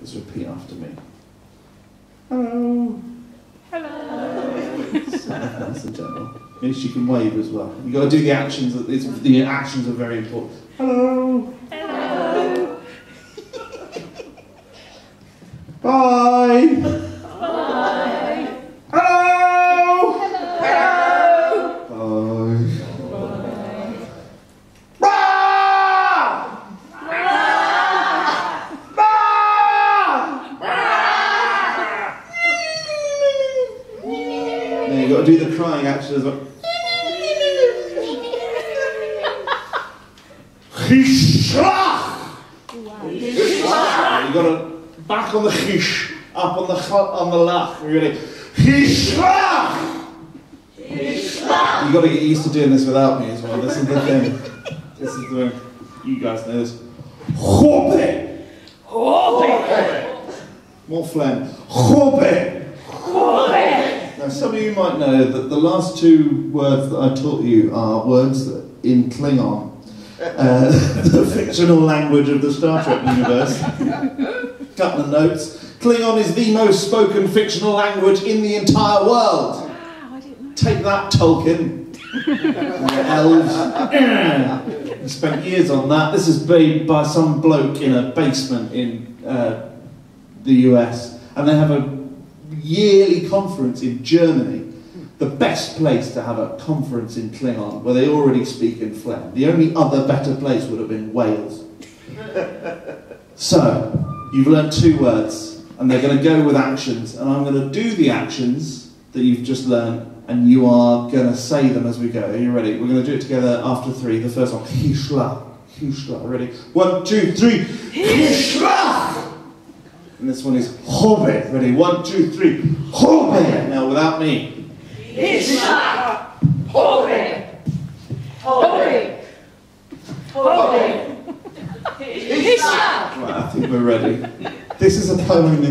Let's repeat after me. Hello. Hello. That's the general. Maybe she can wave as well. You got to do the actions. It's, the actions are very important. Hello. Hello. Bye. Bye. Now you got to do the crying action as well. Hishlach! Yeah, you got to back on the chish, up on the ch- on the lach. You ready? Hishlach! You got to get used to doing this without me as well. This is the thing. This is the thing. you guys know this. Chope! More phlegm. Chope! Now, some of you might know that the last two words that I taught you are words that in Klingon, uh, the fictional language of the Star Trek universe. Couple of notes. Klingon is the most spoken fictional language in the entire world. Wow, I didn't know. Take that, Tolkien. Elves. He spent years on that. This is made by some bloke in a basement in uh, the US. And they have a yearly conference in Germany. The best place to have a conference in Klingon, where they already speak in phlegm. The only other better place would have been Wales. So, you've learned two words, and they're going to go with actions, and I'm going to do the actions that you've just learned, and you are going to say them as we go. Are you ready? We're going to do it together after three. The first one, Hishla. Hishla. Ready? One, two, three. Hishla! And this one is Hobbit. Ready? One, two, three. Hobbit. Now, without me. Ishak. Holy. Holy. Holy. Ishak. Right, I think we're ready. This is a poem in